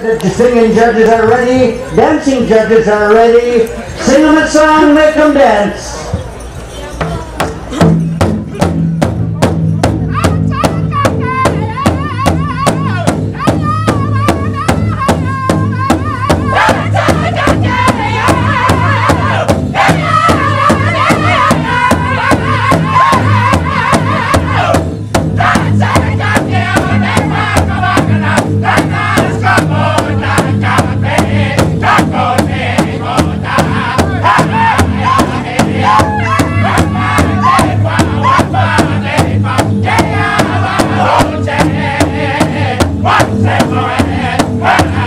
The singing judges are ready. Dancing judges are ready. Sing them a song, make them dance. Hey,